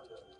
to tell you.